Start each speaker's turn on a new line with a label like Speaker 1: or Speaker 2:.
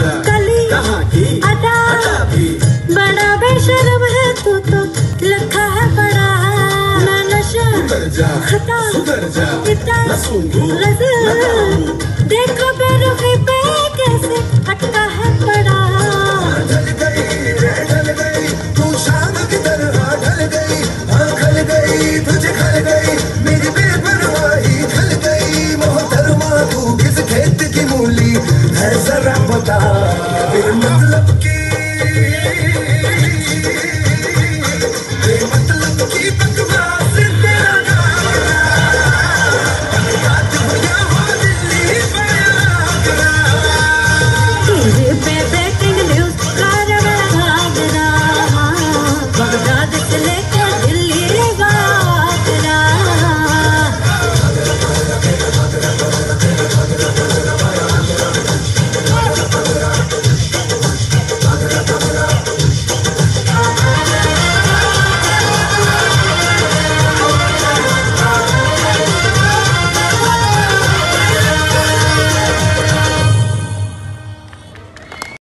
Speaker 1: कली
Speaker 2: कहाँ की
Speaker 1: अदा।
Speaker 2: भी।
Speaker 1: बड़ा बेशरम है तू तो। लखा है बड़ा। ना नशा। खता।
Speaker 2: सुधर जा।
Speaker 1: इतना
Speaker 2: रसूल सा